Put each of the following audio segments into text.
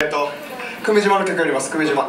えっと久米島の曲あります久米島。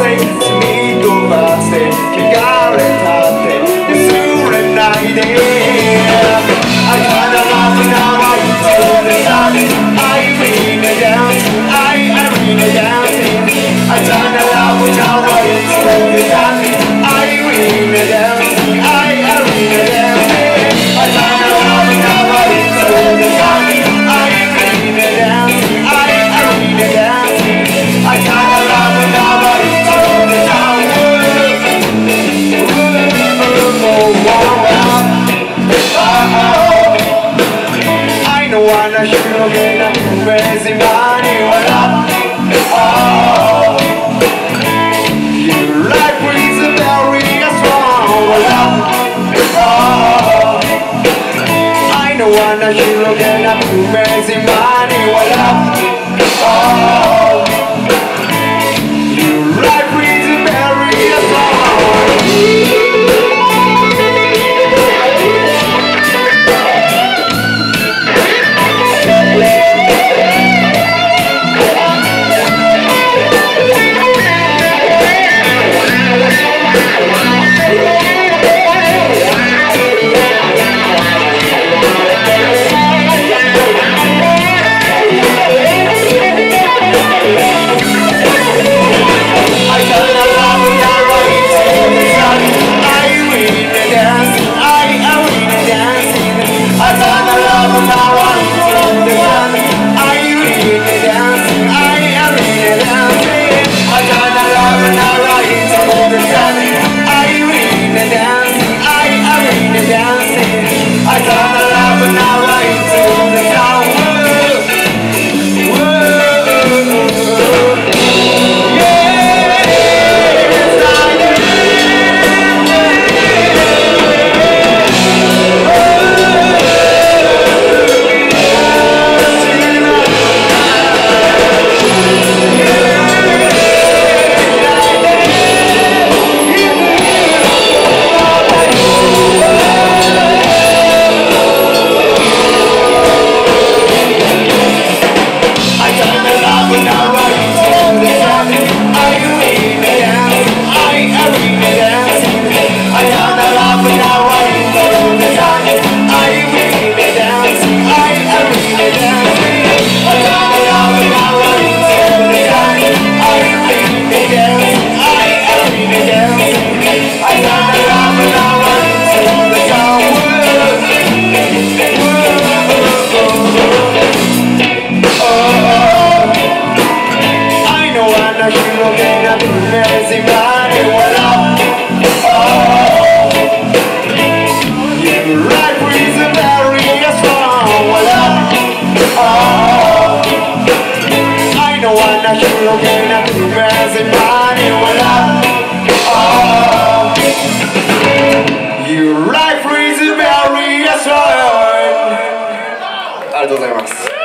Thank you. wanashughulika wezimani wanapni oh. Your life is a very strong wanapni oh. I know wanashughulika man. ありがとうございます。